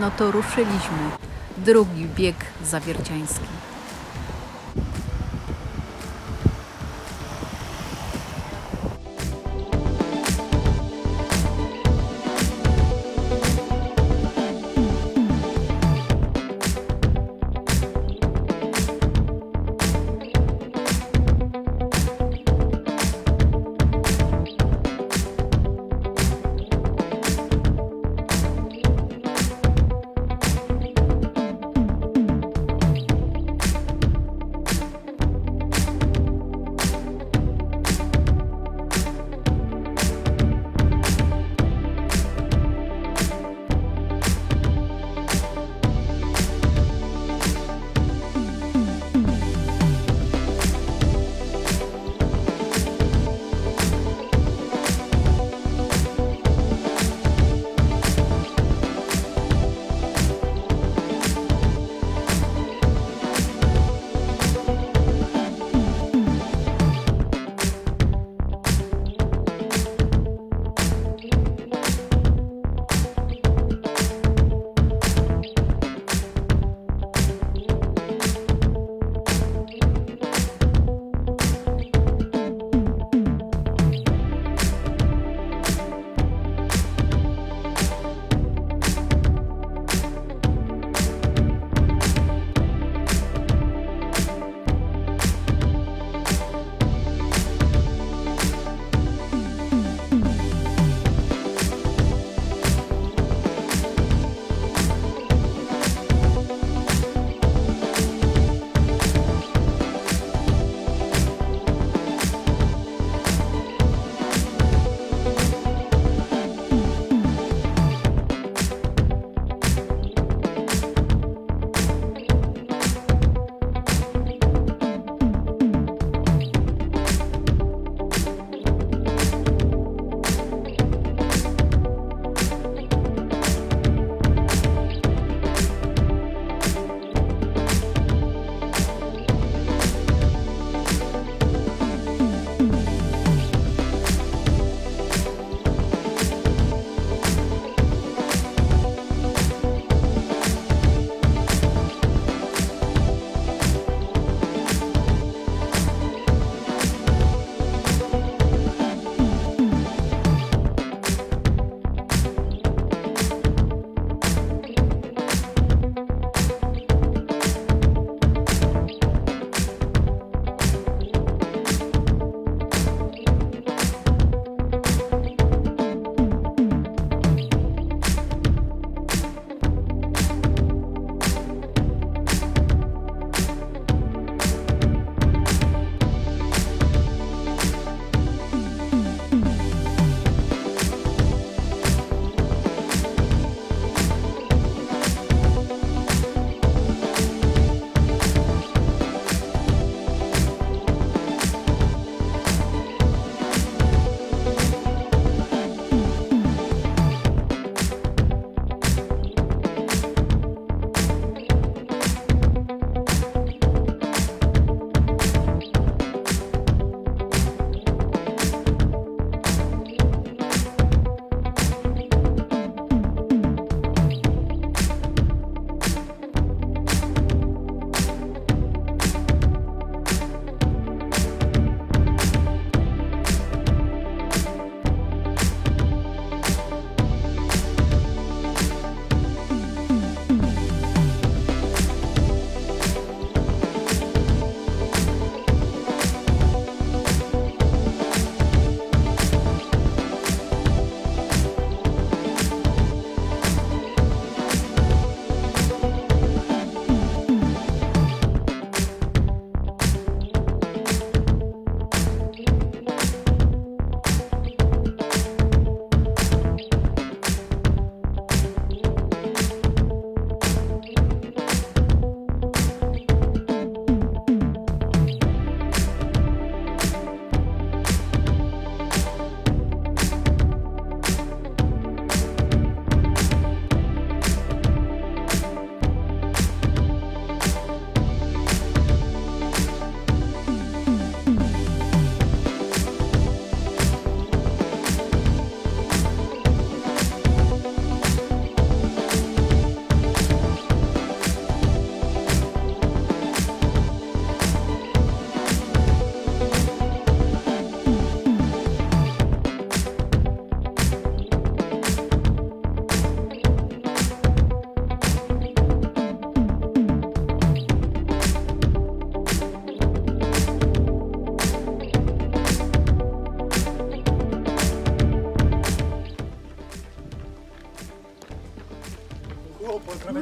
No to ruszyliśmy. Drugi bieg zawierciański.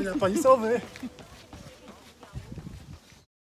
Karolina Panisowy.